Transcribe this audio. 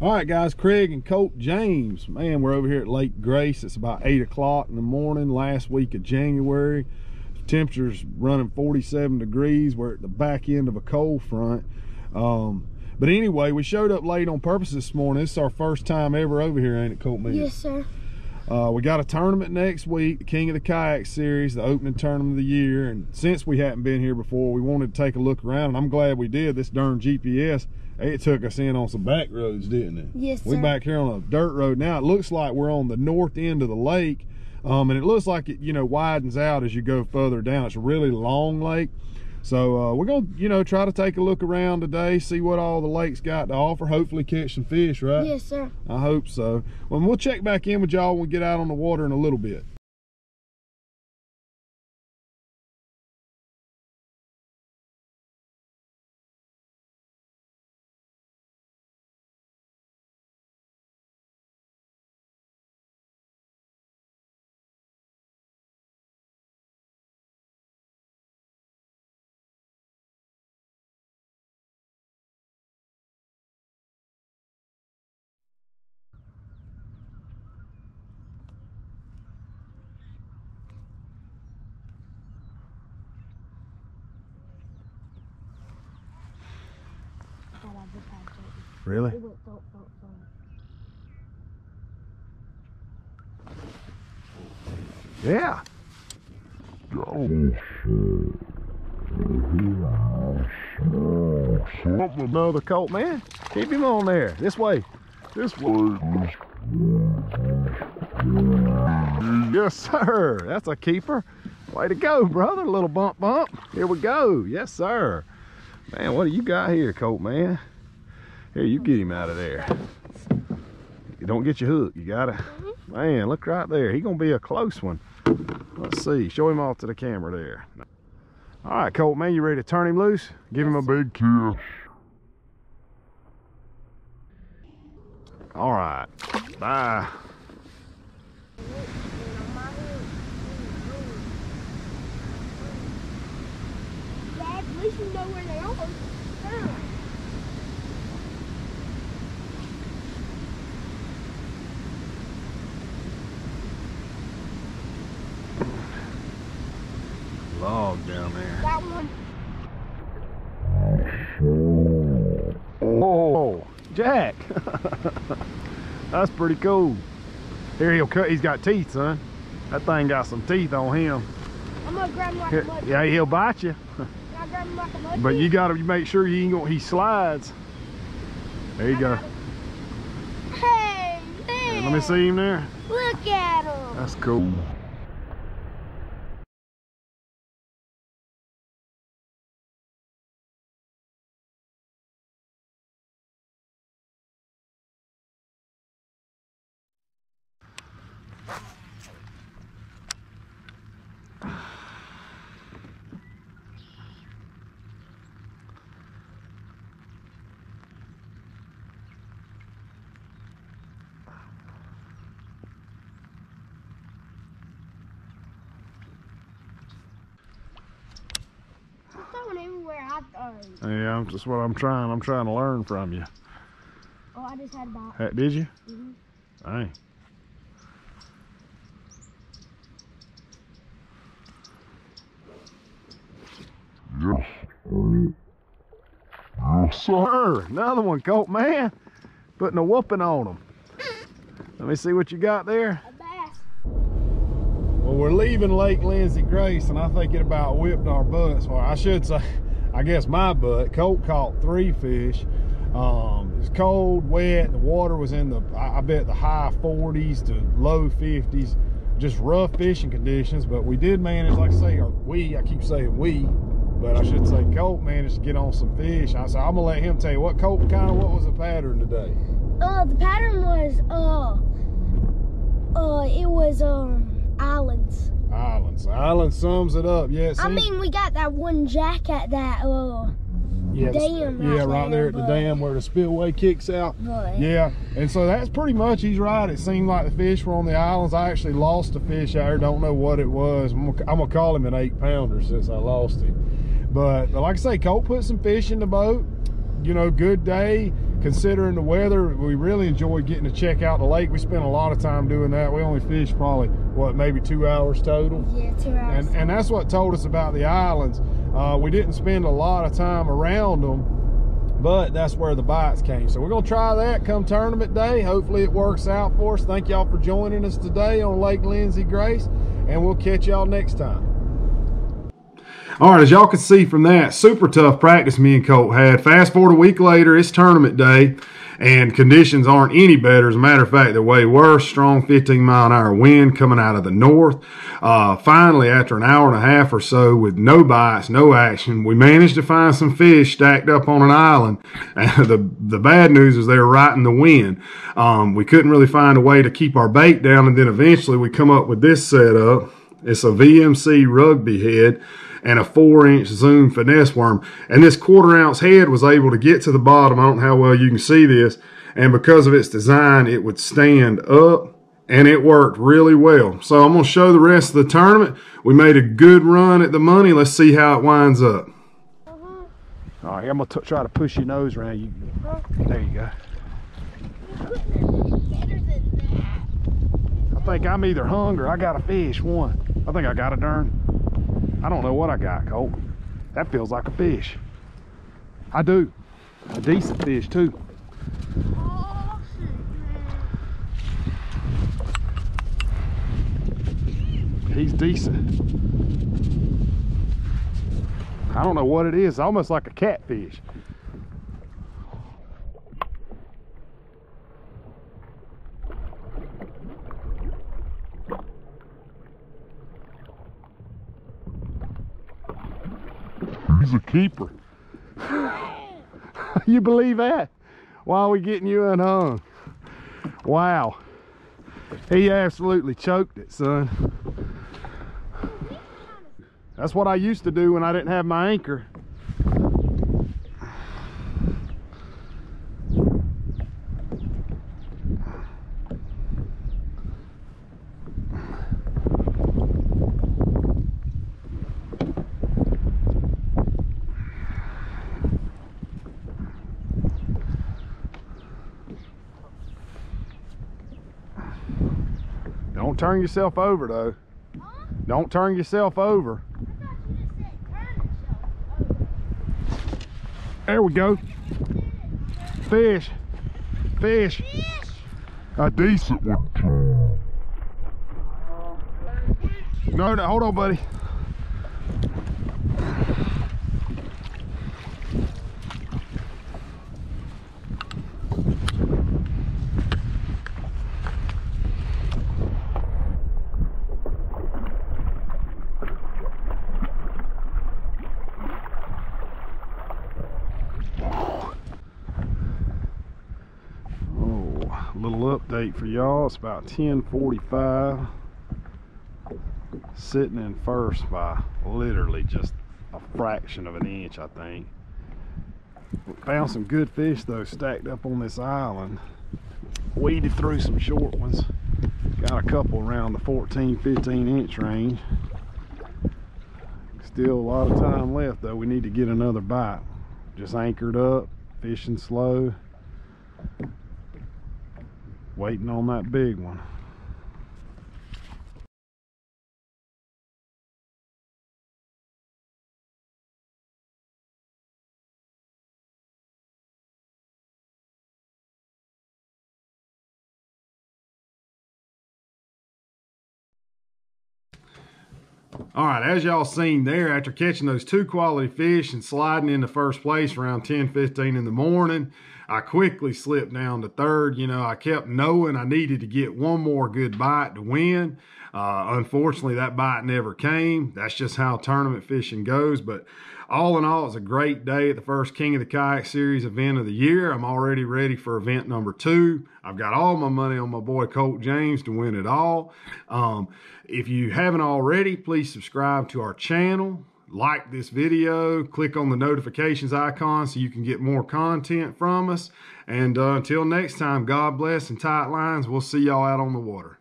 All right, guys, Craig and Colt James. Man, we're over here at Lake Grace. It's about 8 o'clock in the morning, last week of January. Temperature's running 47 degrees. We're at the back end of a cold front. Um, but anyway, we showed up late on purpose this morning. This is our first time ever over here, ain't it, Colt? Yes, sir. Uh, we got a tournament next week, the King of the Kayak Series, the opening tournament of the year. And since we hadn't been here before, we wanted to take a look around. And I'm glad we did. This darn GPS it took us in on some back roads, didn't it? Yes, We're back here on a dirt road now. It looks like we're on the north end of the lake, um, and it looks like it, you know, widens out as you go further down. It's a really long lake. So uh, we're gonna, you know, try to take a look around today, see what all the lake's got to offer. Hopefully catch some fish, right? Yes, sir. I hope so. Well, we'll check back in with y'all when we get out on the water in a little bit. Really? Yeah. Another colt, man. Keep him on there. This way. This way. Yes, sir. That's a keeper. Way to go, brother. A little bump, bump. Here we go. Yes, sir. Man, what do you got here, colt, man? Here, you get him out of there. You don't get your hook. You got it. Mm-hmm. Man, look right there. He gonna be a close one. Let's see. Show him off to the camera there. All right, Colt, man, you ready to turn him loose? Give him a big kiss. All right. Bye. Dad, at least you know where they are. Log down there. That one. Oh, Jack. That's pretty cool. Here he'll cut. He's got teeth, son. That thing got some teeth on him. I'm gonna grab him like a mud. Yeah, he'll bite you. Can I grab him like? But you gotta make sure you ain't gonna, he slides. There you go. Hey, man. Let me see him there. Look at him. That's cool. I'm throwing everywhere I throw. Yeah, I'm just what I'm trying. I'm trying to learn from you. Oh, I just had about. Hey, Did you? Mhm. Dang. Yes. Yes, sir. Sir, another one, Colt, man. Putting a whooping on them. Let me see what you got there. A bass. Well, we're leaving Lake Lindsay Grace, and I think it about whipped our butts. Well, I should say, I guess my butt. Colt caught three fish. Um, it was cold, wet. The water was in the, I bet, the high 40s to low 50s. Just rough fishing conditions, but we did manage, like I say, or we, I keep saying we, but I should say Colt managed to get on some fish. I said, I'm gonna let him tell you what Colt kind of what was the pattern today. Uh, the pattern was uh, uh, it was um islands. Islands. Island sums it up. Yeah, it I mean, we got that one jack at that uh yeah, dam yeah, right there there, at the dam where the spillway kicks out. but Yeah, and so that's pretty much, he's right. It seemed like the fish were on the islands. I actually lost a fish out there, don't know what it was. I'm gonna, I'm gonna call him an eight pounder since I lost him. But, but like I say, Colt put some fish in the boat. You know, good day. Considering the weather, we really enjoyed getting to check out the lake. We spent a lot of time doing that. We only fished probably, what, maybe two hours total? Yeah, two hours. And, and that's what told us about the islands. Uh, we didn't spend a lot of time around them, but that's where the bites came. So we're going to try that come tournament day. Hopefully it works out for us. Thank y'all for joining us today on Lake Lindsay Grace, and we'll catch y'all next time. All right, as y'all can see from that, super tough practice me and Colt had. Fast forward a week later, it's tournament day, and conditions aren't any better. As a matter of fact, they're way worse. Strong 15 mile an hour wind coming out of the north. Uh, finally, after an hour and a half or so with no bites, no action, we managed to find some fish stacked up on an island. And the, the bad news is they were right in the wind. Um, we couldn't really find a way to keep our bait down, and then eventually we come up with this setup. It's a VMC rugby head and a four inch zoom finesse worm. And this quarter ounce head was able to get to the bottom. I don't know how well you can see this. And because of its design, it would stand up and it worked really well. So I'm going to show the rest of the tournament. We made a good run at the money. Let's see how it winds up. All right, I'm going to try to push your nose around. You, there you go. I think I'm either hung or I got a fish, one. I think I got a darn. I don't know what I got, Colt. That feels like a fish. I do. A decent fish, too. He's decent. I don't know what it is. Almost like a catfish. He's a keeper. you believe that? Why are we getting you unhung? Wow. He absolutely choked it, son. That's what I used to do when I didn't have my anchor. Don't turn yourself over though. Don't turn yourself over. There we go. Fish. Fish. A decent one. No, no, hold on, buddy. Oh, for y'all. It's about 1045. Sitting in first by literally just a fraction of an inch, I think. Found some good fish though stacked up on this island. Weeded through some short ones. Got a couple around the 14, 15 inch range. Still a lot of time left though. We need to get another bite. Just anchored up, fishing slow. Waiting on that big one. All right, as y'all seen there, after catching those two quality fish and sliding into first place around 10, 15 in the morning, I quickly slipped down to third. You know, I kept knowing I needed to get one more good bite to win. Uh, unfortunately, that bite never came. That's just how tournament fishing goes. But all in all, it's a great day at the first King of the Kayak Series event of the year. I'm already ready for event number two. I've got all my money on my boy Colt James to win it all. Um, if you haven't already, please subscribe to our channel like this video, click on the notifications icon so you can get more content from us. And uh, until next time, God bless and tight lines. We'll see y'all out on the water.